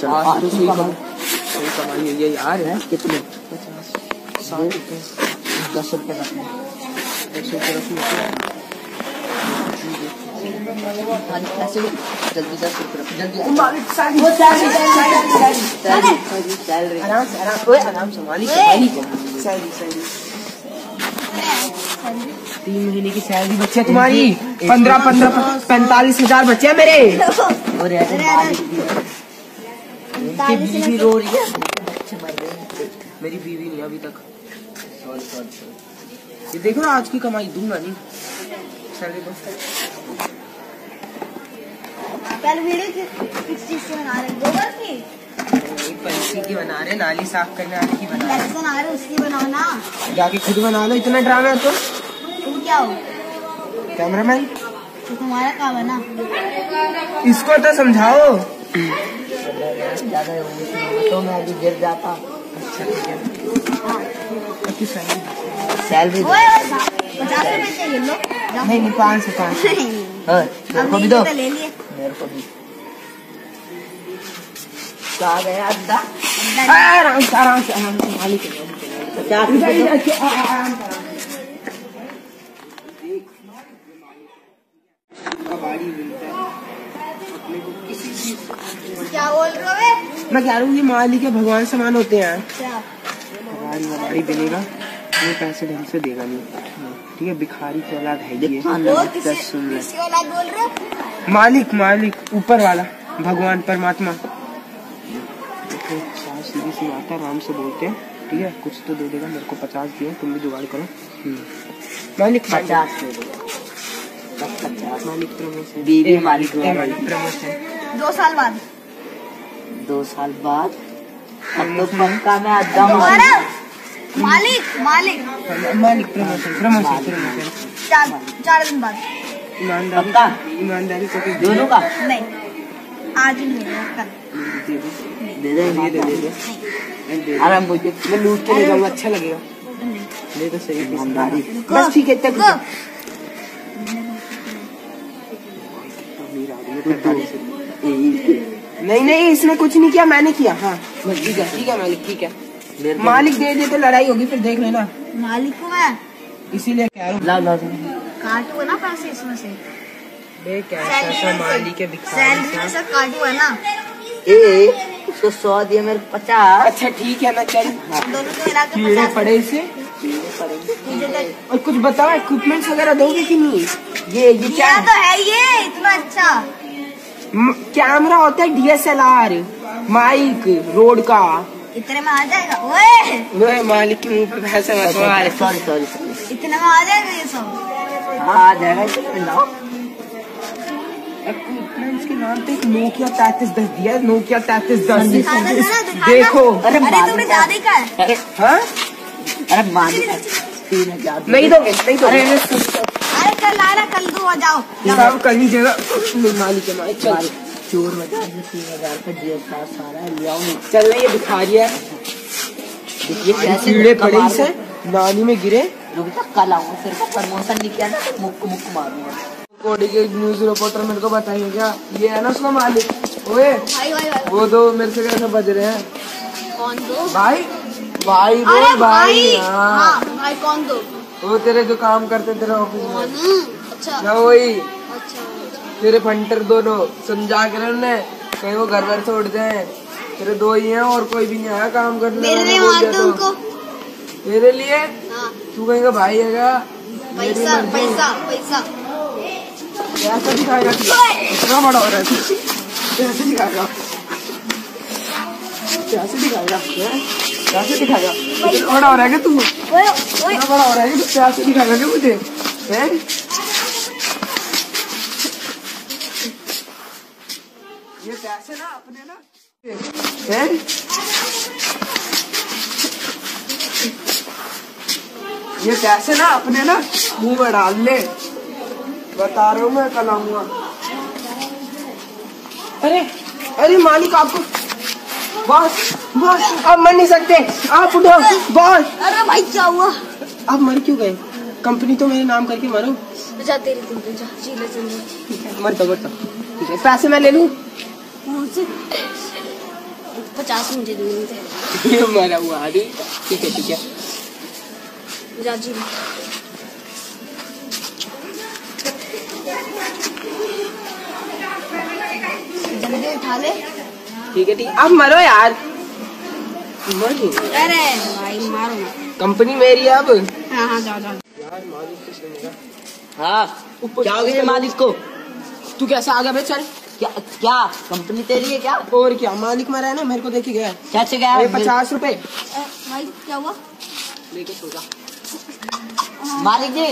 चलो। आज तो सही कमाई हुई है यार कितने? पचास साठ रुपये दस रुपए रखने दस रुपये रखने जल्दी दस रुपए जल्दी के मालिक सारी वो सैलरी सैलरी सैलरी सैलरी आराम से आराम आराम से मालिक मालिक सैलरी सैलरी तीन महीने की सैलरी बच्चे तुम्हारी। पंद्रह पंद्रह पैंतालीस हज़ार बच्चे हैं मेरे। उनकी बीवी रो रही है। बच्चे मर गए मेरी बीवी नहीं अभी तक। सॉरी सॉरी सॉरी ये देखो ना आज की कमाई दूँगा नहीं। सैलरी दो कल वीडियो किस चीज़ से बना रहे गोबर की? की बना रहे नाली साफ़ करने वाली की बना कैसे बना रहे उसकी बनाओ ना जाके खुद बना लो इतना ड्रामा है तो। तुम क्या हो? कैमरामैन तो तुम्हारा काम है ना। इसको तो समझाओ। ज़्यादा तो मैं अभी गिर जाता सैलरी। नहीं नहीं पाँच सौ पाँच सौ हाँ, मेरे को भी दो मेरे को भी कहा गया अड्डा आराम से आराम से आराम से मालिक। पचास आ- आ- आराम क्या बोल रहे हो मैं कह रहा हूँ ये मालिक है भगवान समान होते हैं। क्या? कबाड़ी बनेगा। ये पैसे ढंग से देगा नहीं। ठीक है भिखारी की औलाद है ये। सुन रहे मालिक मालिक ऊपर वाला। भगवान परमात्मा। सीधी सी बात है आराम से बोलते हैं। ठीक है कुछ तो दे देगा मेरे को पचास दिए तुम भी जुगाड़ करो। हम्म। मालिक पचास दे मालिक प्रमोशन। मालिक प्रमोशन। दो साल बाद। दो साल बाद? अब तो पक्का मैं अड्डा मालिक मालिक। मालिक प्रमोशन प्रमोशन प्रमोशन। चार चार दिन बाद। ईमानदारी पक्का? ईमानदारी को दोनों का? नहीं। आज ही कल। दे दे दे दे दे। अरे मुझे मैं लूट के ले जाऊँगा अच्छा लगेगा। नहीं। दे तो सही ईमानदारी। बस ठीक है इतना है, नहीं नहीं इसने कुछ नहीं किया मैंने किया हाँ। ठीक है ठीक है मालिक ठीक है। मालिक दे दे तो लड़ाई होगी फिर देख लेना। मालिक को मैं इसीलिए कह रहा हूँ। काटू ना पैसे इसमें से? है। काटू है ना? ए उसको सौ दिए मेरे पचास। अच्छा ठीक है ना चल। दोनों को मिला के कीड़े पड़े इसे। और कुछ बताओ इक्विपमेंट्स वगैरह दोगे कि नहीं? ये ये क्या तो है ये इतना अच्छा। कैमरा होता है डीएसएलआर माइक रोड का। इतने में आ जाएगा। ओए! मालिक के मुँह पे पैसे मत मार। सॉरी सॉरी सॉरी इतने में आ जाएगा ये सब। हाँ आ जाएगा लाओ। नाम पे नोकिया तैतीस दस दिया नोकिया तैतीस दस। देखो अरे तुमने ज़्यादा ही कहा है। अरे मालिक तीन हज़ार नहीं दोगे नहीं दोगे। अरे कल रहा कल दो आ जाओ। कहीं जगह नहीं, मालिक है मालिक। चल। चोर बता तीन हज़ार का ड्रेस था सारा है चल रही है। भिखारी है ये कैसे कीड़े पड़े नाली में गिरे। रुक जा कल आऊँगा को। प्रमोशन नहीं किया ना तो मुक्क मुक्क मारूँगा। कोडी के न्यूज़ रिपोर्टर मेरे को बताइए क्या? ये है ना उसका मालिक। ओए भाई भाई भाई। वो दो मेरे से कैसे बज रहे हैं? कौन दो? भाई भाई भाई। भाई हाँ। हाँ भाई कौन दो? वो तेरे जो काम करते तेरे ऑफ़िस में। अच्छा। ना वही? अच्छा तेरे फंटर दोनों समझा के रखने कहीं वो घर घर से उठ जाए तेरे दो ही हैं और कोई भी नहीं आया काम करने मेरे लिए मार दो तो। उनको। तेरे लिए? हाँ। तू कहेगा भाई है क्या पैसा पैसा पैसा। दिखाएगा इतना बड़ा हो रहा है। कैसे दिखाएगा। कैसे दिखाएगा बड़ा हो रहा है बड़ा हो रहा है दिखाएगा क्या मुझे? ये पैसे ना अपने ना? ये पैसे ना अपने ना मुँह में डाल ले बता रहा हूँ मैं कल आऊँगा अरे अरे मालिक आपको बॉस बॉस आप मर नहीं सकते। आप उठो बॉस। अरे भाई क्या हुआ आप मर क्यों गए? कंपनी तो मेरे नाम करके मरो। जा तेरी तुम तो जा चीले चल मर दो मर दो ठीक है पैसे मैं ले लूँ? मुझसे पचास मुझे देने थे ये मरा हुआ आदि ठीक है ठीक है। जा जी जल्दी उठा ले। ठीक है ठीक अब मरो यार। मर। अरे भाई मारो ना कंपनी मेरी है अब। हाँ हाँ जाओ जाओ। यार मालिक कुछ नहीं मिला हाँ क्या हो गया मालिक को? तू कैसे आ गया बे चल। क्या क्या? कंपनी तेरी है क्या? और क्या मालिक मरा है ना मेरे को देख के गया। कैसे गया? अरे पचास रुपए। भाई क्या हुआ? लेके सो जा। मालिक जी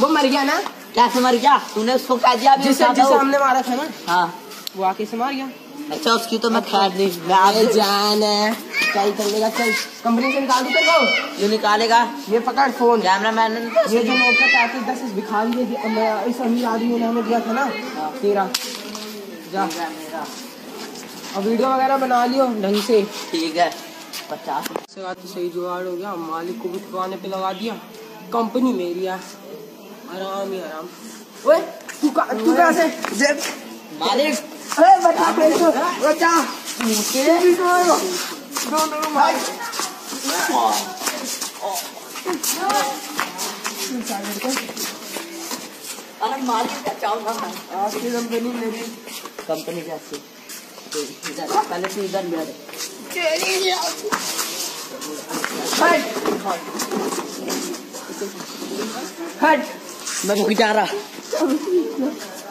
वो मर गया ना? कैसे मर गया? तूने उसको कह दिया? जिसे हमने मारा था ना। हाँ। वो आके से मार गया। अच्छा उसकी तो मैं खैर नहीं मैं आप जान है। क्या ही कर लेगा चल कंपनी से निकाल दो तेरे को। ये निकालेगा? ये पकड़ फ़ोन। कैमरा मैन ये जो नोट का पैकेट दस इस भिखारी ने मैं- इस अमीर आदमी ने हमें दिया था ना तेरा। जा। मेरा अब वीडियो वगैरह बना लियो ढंग से। ठीक है पचास। से बात तो सही जुगाड़ हो गया मालिक को भी ठुकाने पे लगा दिया। कंपनी मेरी है। आराम ही आराम। ओए तू तू कहाँ से? मालिक। अरे बचा पैसे बचा। तेरे भी तो आएगा दोनों भाई अरे का मेरी। तो पहले से इधर बैठ हट मैं रहा।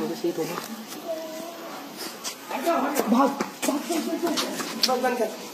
थोड़ा सी होगा भाग भाग भाग, भाग, भाग, बंद कर